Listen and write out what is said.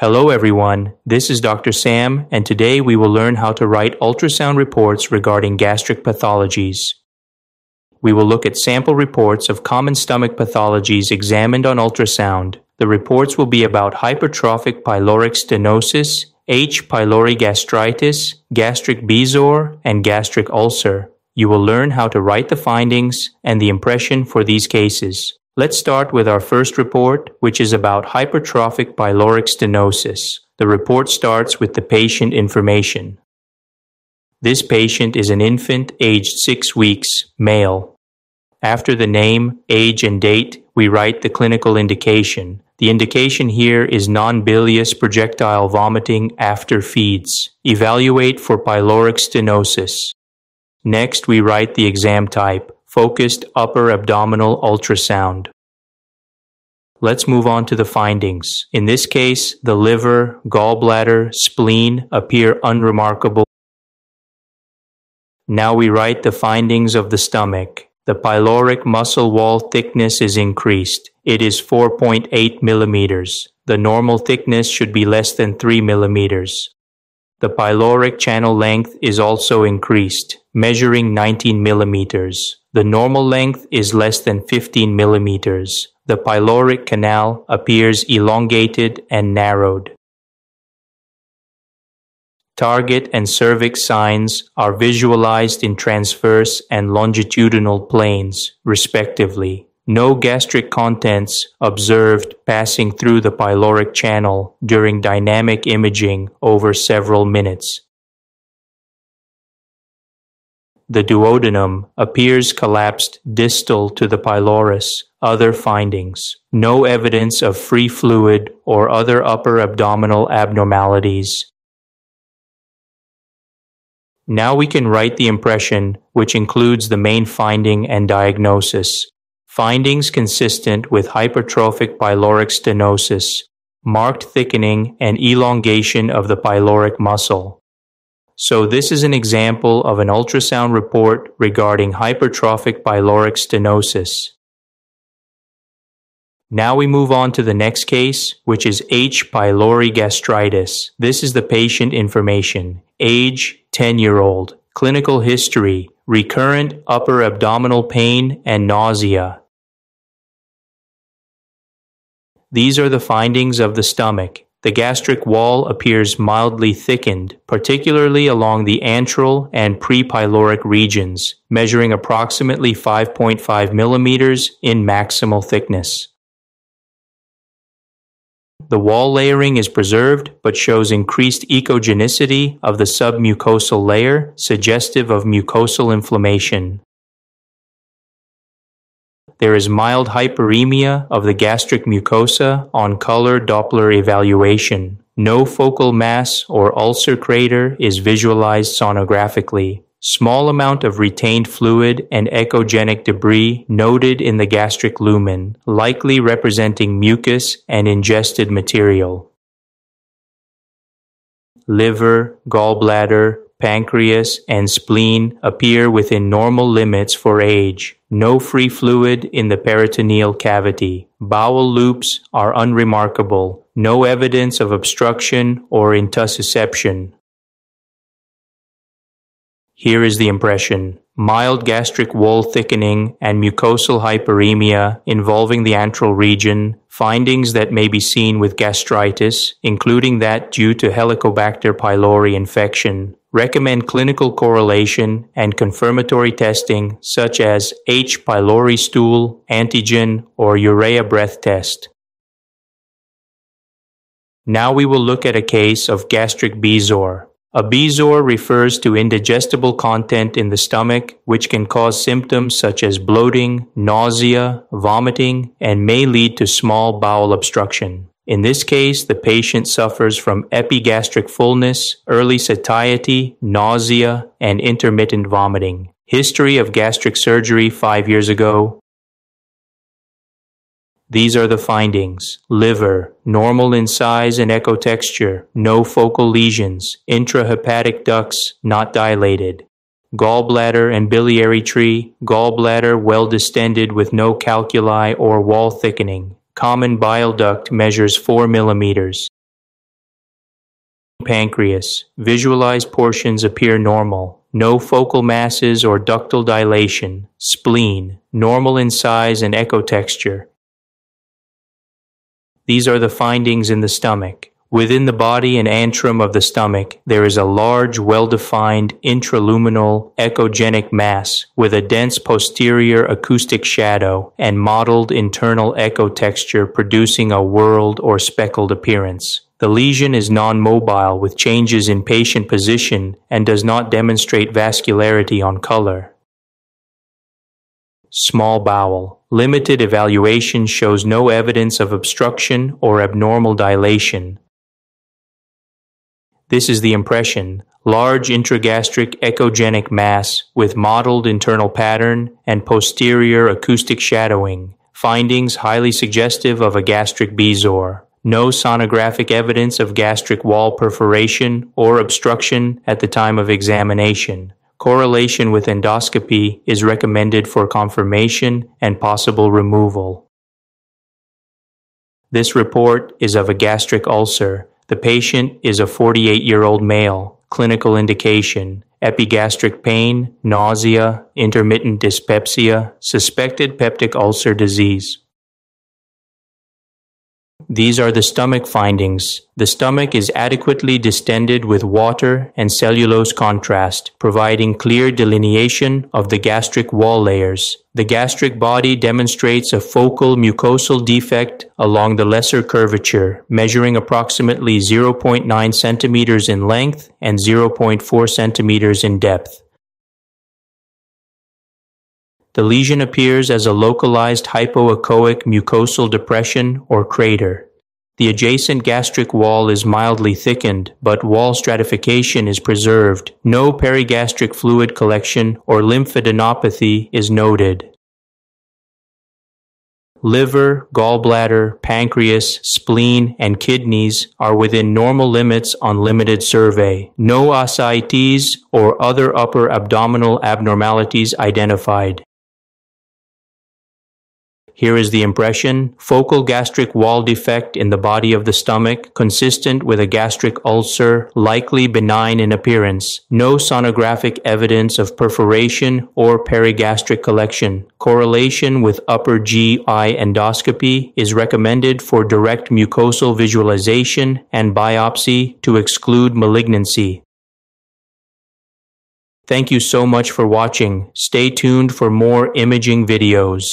Hello everyone, this is Dr. Sam, and today we will learn how to write ultrasound reports regarding gastric pathologies. We will look at sample reports of common stomach pathologies examined on ultrasound. The reports will be about hypertrophic pyloric stenosis, H. pylori gastritis, gastric bezoar, and gastric ulcer. You will learn how to write the findings and the impression for these cases. Let's start with our first report, which is about hypertrophic pyloric stenosis. The report starts with the patient information. This patient is an infant aged 6 weeks, male. After the name, age, and date, we write the clinical indication. The indication here is non-bilious projectile vomiting after feeds. Evaluate for pyloric stenosis. Next, we write the exam type, focused upper abdominal ultrasound. Let's move on to the findings. In this case, the liver, gallbladder, spleen appear unremarkable. Now we write the findings of the stomach. The pyloric muscle wall thickness is increased. It is 4.8 millimeters. The normal thickness should be less than 3 millimeters. The pyloric channel length is also increased, measuring 19 millimeters. The normal length is less than 15 millimeters. The pyloric canal appears elongated and narrowed. Target and cervix signs are visualized in transverse and longitudinal planes, respectively. No gastric contents observed passing through the pyloric channel during dynamic imaging over several minutes. The duodenum appears collapsed distal to the pylorus. Other findings. No evidence of free fluid or other upper abdominal abnormalities. Now we can write the impression, which includes the main finding and diagnosis. Findings consistent with hypertrophic pyloric stenosis, marked thickening and elongation of the pyloric muscle. So this is an example of an ultrasound report regarding hypertrophic pyloric stenosis. Now we move on to the next case, which is H. pylori gastritis. This is the patient information. Age 10 year old. Clinical history recurrent upper abdominal pain and nausea. These are the findings of the stomach. The gastric wall appears mildly thickened, particularly along the antral and prepyloric regions, measuring approximately 5.5 millimeters in maximal thickness. The wall layering is preserved but shows increased echogenicity of the submucosal layer, suggestive of mucosal inflammation. There is mild hyperemia of the gastric mucosa on color Doppler evaluation. No focal mass or ulcer crater is visualized sonographically. Small amount of retained fluid and echogenic debris noted in the gastric lumen, likely representing mucus and ingested material. Liver, gallbladder, pancreas, and spleen appear within normal limits for age. No free fluid in the peritoneal cavity. Bowel loops are unremarkable. No evidence of obstruction or intussusception. Here is the impression. Mild gastric wall thickening and mucosal hyperemia involving the antral region, findings that may be seen with gastritis, including that due to Helicobacter pylori infection, recommend clinical correlation and confirmatory testing such as H. pylori stool, antigen, or urea breath test. Now we will look at a case of gastric bezoar. A bezoar refers to indigestible content in the stomach, which can cause symptoms such as bloating, nausea, vomiting, and may lead to small bowel obstruction. In this case, the patient suffers from epigastric fullness, early satiety, nausea, and intermittent vomiting. History of gastric surgery five years ago, these are the findings. Liver, normal in size and echo texture, no focal lesions, intrahepatic ducts not dilated. Gallbladder and biliary tree, gallbladder well distended with no calculi or wall thickening. Common bile duct measures 4 millimeters. pancreas. Visualized portions appear normal. No focal masses or ductal dilation. Spleen, normal in size and echotexture. These are the findings in the stomach. Within the body and antrum of the stomach, there is a large, well-defined intraluminal echogenic mass with a dense posterior acoustic shadow and mottled internal echo texture producing a whorled or speckled appearance. The lesion is non-mobile with changes in patient position and does not demonstrate vascularity on color. Small bowel. Limited evaluation shows no evidence of obstruction or abnormal dilation. This is the impression. Large intragastric echogenic mass with mottled internal pattern and posterior acoustic shadowing. Findings highly suggestive of a gastric bezoar. No sonographic evidence of gastric wall perforation or obstruction at the time of examination. Correlation with endoscopy is recommended for confirmation and possible removal. This report is of a gastric ulcer. The patient is a 48 year old male. Clinical indication epigastric pain, nausea, intermittent dyspepsia, suspected peptic ulcer disease. These are the stomach findings. The stomach is adequately distended with water and cellulose contrast, providing clear delineation of the gastric wall layers. The gastric body demonstrates a focal mucosal defect along the lesser curvature, measuring approximately 0.9 centimeters in length and 0.4 centimeters in depth. The lesion appears as a localized hypoechoic mucosal depression or crater. The adjacent gastric wall is mildly thickened, but wall stratification is preserved. No perigastric fluid collection or lymphadenopathy is noted. Liver, gallbladder, pancreas, spleen, and kidneys are within normal limits on limited survey. No ascites or other upper abdominal abnormalities identified. Here is the impression. Focal gastric wall defect in the body of the stomach, consistent with a gastric ulcer, likely benign in appearance. No sonographic evidence of perforation or perigastric collection. Correlation with upper GI endoscopy is recommended for direct mucosal visualization and biopsy to exclude malignancy. Thank you so much for watching. Stay tuned for more imaging videos.